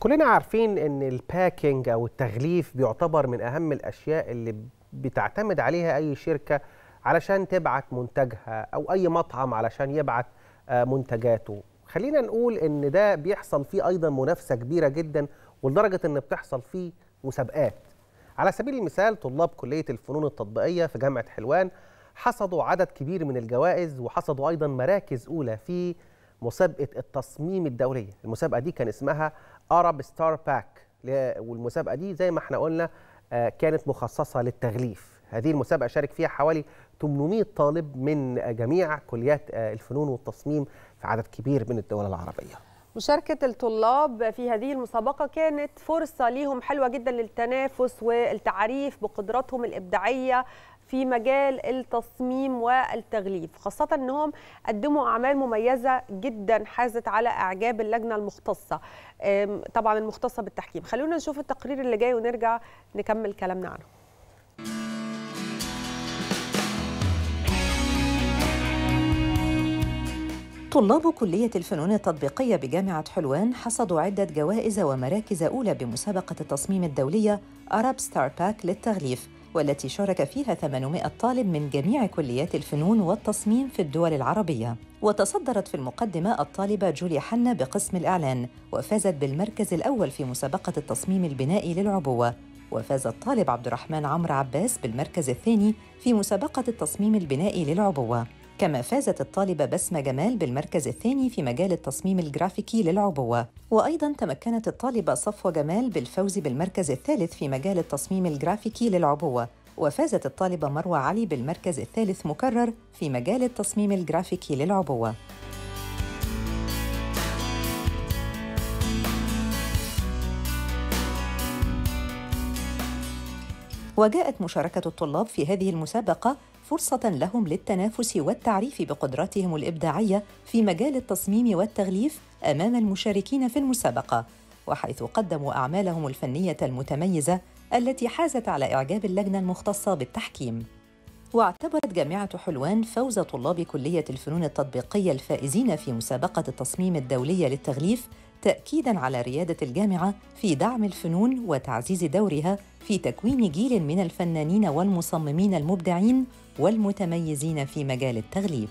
كلنا عارفين إن الباكينج أو التغليف بيعتبر من أهم الأشياء اللي بتعتمد عليها أي شركة علشان تبعت منتجها أو أي مطعم علشان يبعت آه، منتجاته. خلينا نقول إن ده بيحصل فيه أيضا منافسة كبيرة جدا ولدرجة إن بتحصل فيه مسابقات. على سبيل المثال طلاب كلية الفنون التطبيقية في جامعة حلوان حصدوا عدد كبير من الجوائز وحصدوا أيضا مراكز أولى في مسابقة التصميم الدولية. المسابقة دي كان اسمها Arab StarPack والمسابقة دي زي ما إحنا قلنا آه، كانت مخصصة للتغليف. هذه المسابقة شارك فيها حوالي 800 طالب من جميع كليات آه، الفنون والتصميم في عدد كبير من الدول العربية. مشاركة الطلاب في هذه المسابقة كانت فرصة ليهم حلوة جدا للتنافس والتعريف بقدراتهم الإبداعية في مجال التصميم والتغليف خاصة أنهم قدموا أعمال مميزة جدا حازت على إعجاب اللجنة المختصة. طبعا المختصة بالتحكيم. خلونا نشوف التقرير اللي جاي ونرجع نكمل كلامنا عنه. طلاب كلية الفنون التطبيقية بجامعة حلوان حصدوا عدة جوائز ومراكز أولى بمسابقة التصميم الدولية أرب ستار باك للتغليف. والتي شارك فيها 800 طالب من جميع كليات الفنون والتصميم في الدول العربية. وتصدرت في المقدمة الطالبة جولي حنا بقسم الإعلان وفازت بالمركز الأول في مسابقة التصميم البنائي للعبوة. وفاز الطالب عبد الرحمن عمرو عباس بالمركز الثاني في مسابقة التصميم البنائي للعبوة. كما فازت الطالبة بسمة جمال بالمركز الثاني في مجال التصميم الجرافيكي للعبوة. وأيضا تمكنت الطالبة صفوة جمال بالفوز بالمركز الثالث في مجال التصميم الجرافيكي للعبوة. وفازت الطالبة مروة علي بالمركز الثالث مكرر في مجال التصميم الجرافيكي للعبوة. وجاءت مشاركة الطلاب في هذه المسابقة فرصة لهم للتنافس والتعريف بقدراتهم الإبداعية في مجال التصميم والتغليف أمام المشاركين في المسابقة، وحيث قدموا أعمالهم الفنية المتميزة التي حازت على إعجاب اللجنة المختصة بالتحكيم. واعتبرت جامعة حلوان فوز طلاب كلية الفنون التطبيقية الفائزين في مسابقة التصميم الدولية للتغليف تأكيداً على ريادة الجامعة في دعم الفنون وتعزيز دورها في تكوين جيل من الفنانين والمصممين المبدعين والمتميزين في مجال التغليف.